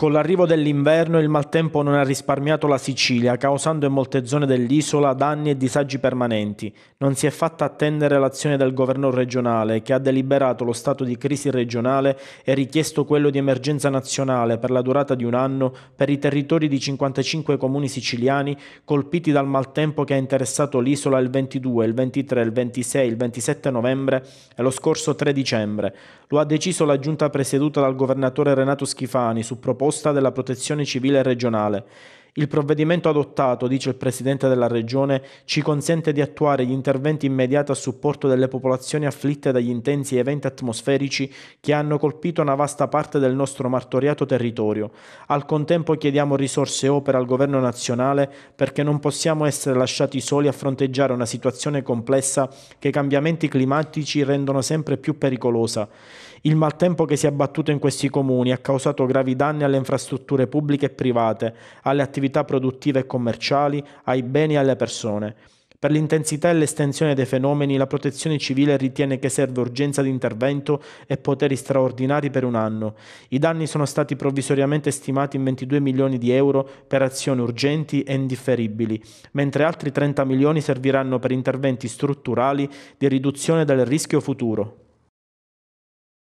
Con l'arrivo dell'inverno il maltempo non ha risparmiato la Sicilia, causando in molte zone dell'isola danni e disagi permanenti. Non si è fatta attendere l'azione del governo regionale, che ha deliberato lo stato di crisi regionale e richiesto quello di emergenza nazionale per la durata di un anno per i territori di 55 comuni siciliani colpiti dal maltempo che ha interessato l'isola il 22, il 23, il 26, il 27 novembre e lo scorso 3 dicembre. Lo ha deciso la giunta presieduta dal governatore Renato Schifani su proposta proposta della Protezione Civile regionale. Il provvedimento adottato, dice il Presidente della Regione, ci consente di attuare gli interventi immediati a supporto delle popolazioni afflitte dagli intensi eventi atmosferici che hanno colpito una vasta parte del nostro martoriato territorio. Al contempo chiediamo risorse e opere al Governo nazionale perché non possiamo essere lasciati soli a fronteggiare una situazione complessa che i cambiamenti climatici rendono sempre più pericolosa. Il maltempo che si è abbattuto in questi comuni ha causato gravi danni alle infrastrutture pubbliche e private, alle attività produttive e commerciali, ai beni e alle persone. Per l'intensità e l'estensione dei fenomeni, la Protezione Civile ritiene che serve urgenza di intervento e poteri straordinari per un anno. I danni sono stati provvisoriamente stimati in 22 milioni di euro per azioni urgenti e indifferibili, mentre altri 30 milioni serviranno per interventi strutturali di riduzione del rischio futuro.